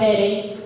Betty.